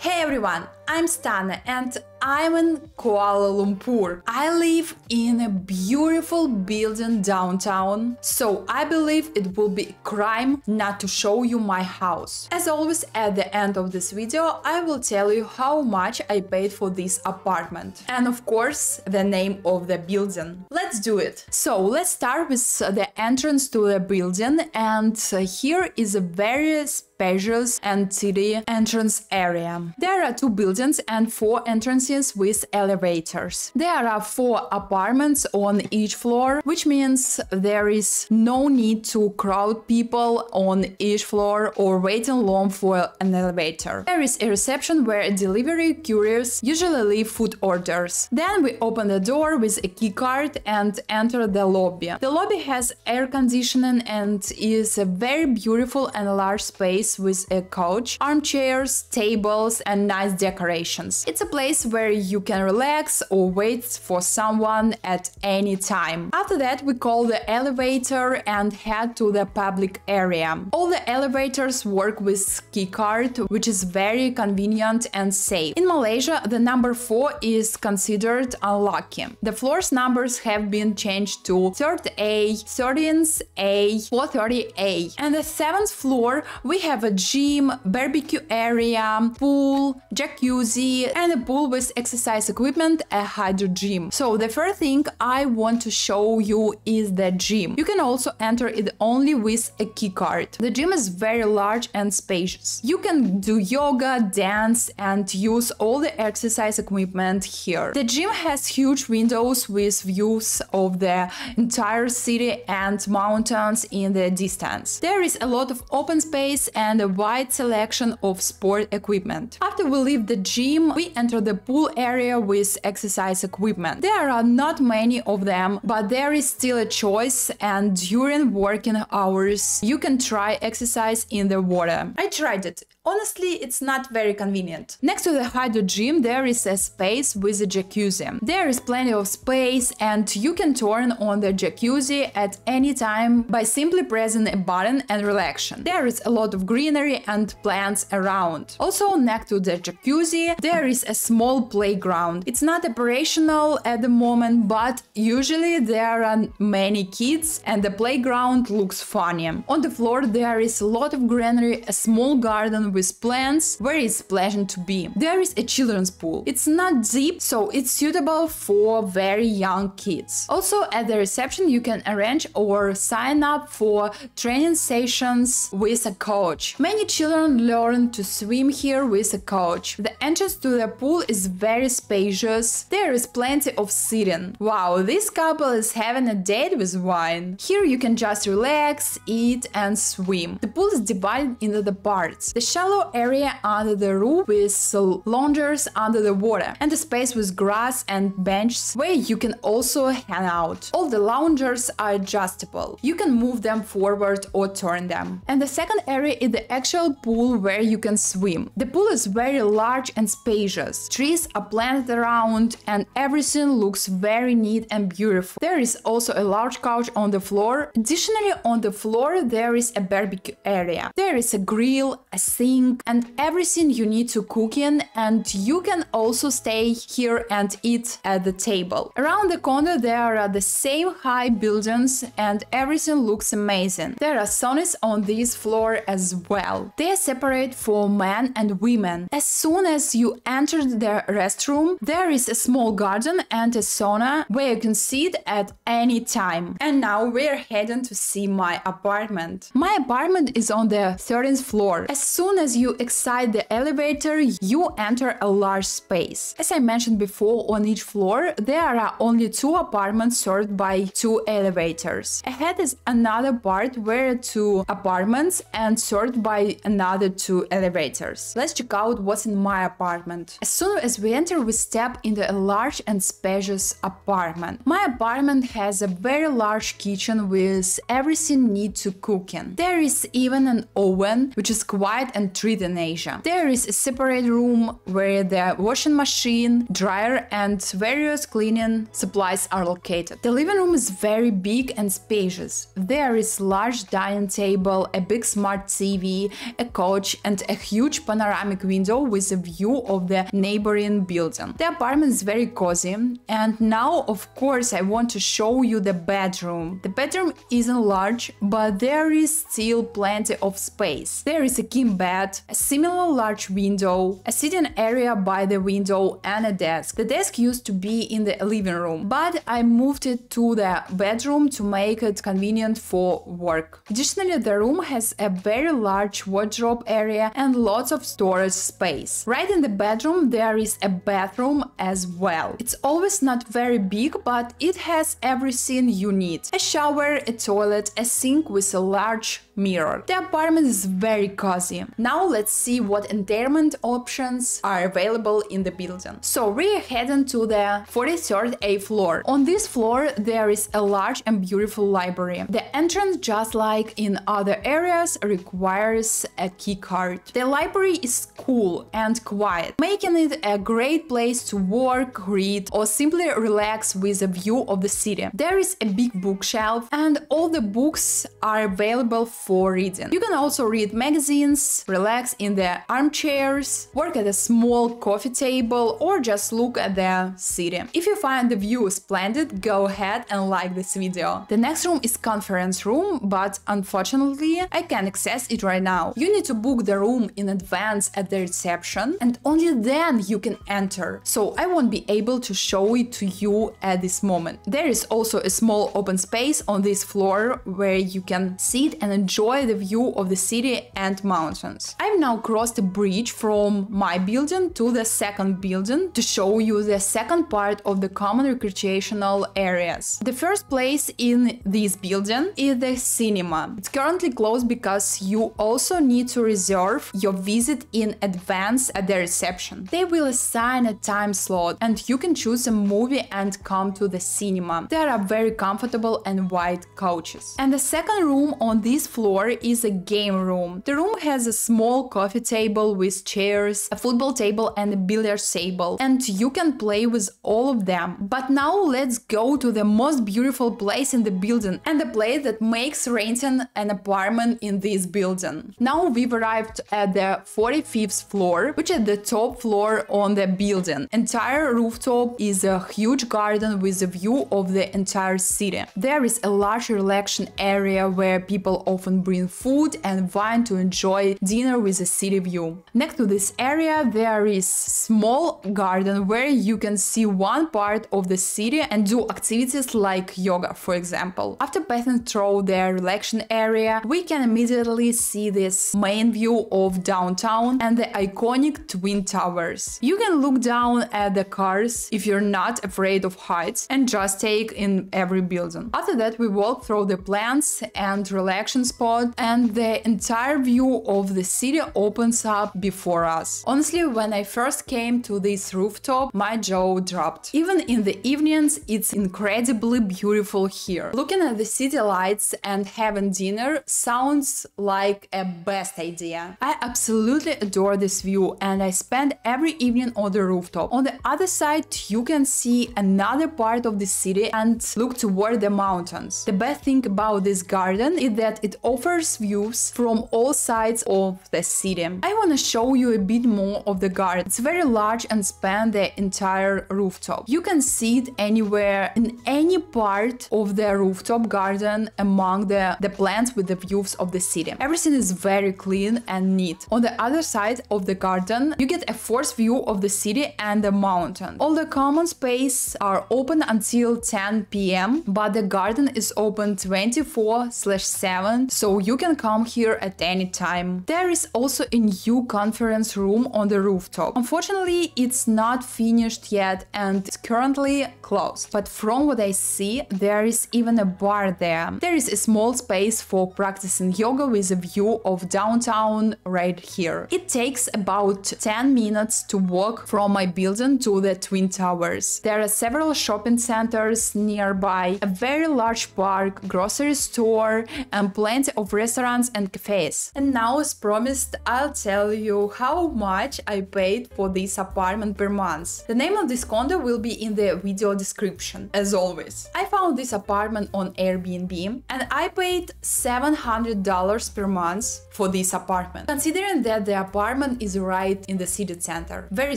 Hey everyone, I'm Stana and I'm in Kuala Lumpur. I live in a beautiful building downtown, so I believe it will be a crime not to show you my house. As always, at the end of this video, I will tell you how much I paid for this apartment. And of course, the name of the building. Let's do it. So let's start with the entrance to the building and here is a very spacious and city entrance area. There are two buildings and four entrances with elevators. There are four apartments on each floor, which means there is no need to crowd people on each floor or waiting long for an elevator. There is a reception where delivery couriers usually leave food orders. Then we open the door with a key card and enter the lobby. The lobby has air conditioning and is a very beautiful and large space with a couch, armchairs, tables and nice decorations. It's a place where where you can relax or wait for someone at any time. After that, we call the elevator and head to the public area. All the elevators work with keycard, which is very convenient and safe. In Malaysia, the number 4 is considered unlucky. The floor's numbers have been changed to 3rd A, 13th A, 430A. And the 7th floor, we have a gym, barbecue area, pool, jacuzzi, and a pool with exercise equipment, a hydro gym. So the first thing I want to show you is the gym. You can also enter it only with a key card. The gym is very large and spacious. You can do yoga, dance and use all the exercise equipment here. The gym has huge windows with views of the entire city and mountains in the distance. There is a lot of open space and a wide selection of sport equipment. After we leave the gym, we enter the pool area with exercise equipment. There are not many of them, but there is still a choice and during working hours you can try exercise in the water. I tried it. Honestly, it's not very convenient. Next to the hydro gym there is a space with a jacuzzi. There is plenty of space and you can turn on the jacuzzi at any time by simply pressing a button and relaxation. There is a lot of greenery and plants around. Also next to the jacuzzi there is a small playground. It's not operational at the moment, but usually there are many kids and the playground looks funny. On the floor there is a lot of greenery, a small garden with plants where it's pleasant to be. There is a children's pool. It's not deep, so it's suitable for very young kids. Also at the reception you can arrange or sign up for training sessions with a coach. Many children learn to swim here with a coach. The entrance to the pool is very spacious, there is plenty of seating. Wow, this couple is having a date with wine. Here you can just relax, eat and swim. The pool is divided into the parts. The shallow area under the roof with loungers under the water and a space with grass and benches where you can also hang out. All the loungers are adjustable. You can move them forward or turn them. And the second area is the actual pool where you can swim. The pool is very large and spacious. Trees are planted around and everything looks very neat and beautiful. There is also a large couch on the floor. Additionally, on the floor there is a barbecue area. There is a grill, a sink and everything you need to cook in and you can also stay here and eat at the table. Around the corner there are the same high buildings and everything looks amazing. There are saunas on this floor as well. They are separate for men and women. As soon as you enter the restroom, there is a small garden and a sauna where you can sit at any time. And now we're heading to see my apartment. My apartment is on the 13th floor. As soon as you exit the elevator, you enter a large space. As I mentioned before, on each floor there are only two apartments served by two elevators. Ahead is another part where two apartments and served by another two elevators. Let's check out what's in my apartment. As soon as we enter, we step into a large and spacious apartment. My apartment has a very large kitchen with everything need to cook in. There is even an oven, which is quiet and treat in Asia. There is a separate room where the washing machine, dryer and various cleaning supplies are located. The living room is very big and spacious. There is a large dining table, a big smart TV, a couch and a huge panoramic window with a view of the neighboring building. The apartment is very cozy and now of course I want to show you the bedroom. The bedroom isn't large but there is still plenty of space. There is a king bed, a similar large window, a sitting area by the window and a desk. The desk used to be in the living room but I moved it to the bedroom to make it convenient for work. Additionally the room has a very large wardrobe area and lots of storage space. Right in the bedroom there is a bathroom as well. It's always not very big, but it has everything you need. A shower, a toilet, a sink with a large mirror. The apartment is very cozy. Now let's see what entertainment options are available in the building. So we're heading to the 43rd A floor. On this floor there is a large and beautiful library. The entrance, just like in other areas, requires a key card. The library is cool and quiet, making it a great place to work, read or simply relax with a view of the city. There is a big bookshelf and all the books are available for reading. You can also read magazines, relax in their armchairs, work at a small coffee table or just look at the city. If you find the view splendid, go ahead and like this video. The next room is conference room, but unfortunately I can't access it right now. You need to book the room in advance at the reception and only then you can enter. So I won't be able to show it to you at this moment. There is also a small open space on this floor where you can sit and enjoy the view of the city and mountains. I've now crossed a bridge from my building to the second building to show you the second part of the common recreational areas. The first place in this building is the cinema. It's currently closed because you also need to reserve your visit in advance at the reception. They will assign a time slot and you can choose a movie and come to the cinema. There are very comfortable and wide couches. And the second room on this floor is a game room. The room has a small coffee table with chairs, a football table and a billiards table and you can play with all of them. But now let's go to the most beautiful place in the building and the place that makes renting an apartment in this building. Now we've arrived at the 45th floor, which is the top floor on the building. Entire rooftop is a huge garden with a view of the entire city. There is a large relaxation area where people often bring food and wine to enjoy dinner with a city view. Next to this area there is small garden where you can see one part of the city and do activities like yoga, for example. After passing through the relaxation area, we can immediately see this main view of downtown and the iconic Twin Towers. You can look down at the cars if you're not afraid of heights and just take in every building. After that, we walk through the plants and relaxation spot and the entire view of the city opens up before us. Honestly, when I first came to this rooftop, my jaw dropped. Even in the evenings, it's incredibly beautiful here. Looking at the city lights and having dinner sounds like a best idea. I absolutely adore this view and I spend every evening on the rooftop. On the other side, you can see another part of the city and look toward the mountains. The best thing about this garden is that it offers views from all sides of the city. I want to show you a bit more of the garden. It's very large and span the entire rooftop. You can see it anywhere in any part of the rooftop garden among the, the plants with the views of the city. Everything is very clean and neat. On the other side of the garden, you get a fourth view of the city and the mountain. All the common space are open until 10 p.m., but the garden is open 24/7, so you can come here at any time. There is also a new conference room on the rooftop. Unfortunately, it's not finished yet and it's currently closed. But from what I see, there is even a bar there. There is a small space for practicing yoga with a view of downtown right here. It takes about 10 minutes to walk from my building to the Twin Towers. There are several shopping centers nearby, a very large park, grocery store, and plenty of restaurants and cafes. And now, as promised, I'll tell you how much I paid for this apartment per month. The name of this condo will be in the video description, as always. I found this apartment on Airbnb and I paid $700 per month for this apartment. Considering that the apartment is right in the city center, very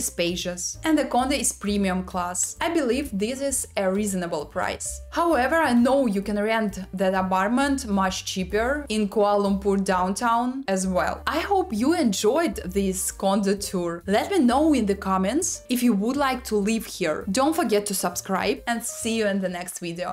spacious, and the condo is premium class, I believe this is a reasonable price. However, I know you can rent that apartment much cheaper in Kuala Lumpur downtown as well. I hope you enjoyed this condo tour. Let me know in the comments if you would like to live here. Don't forget to subscribe and see you in the next video.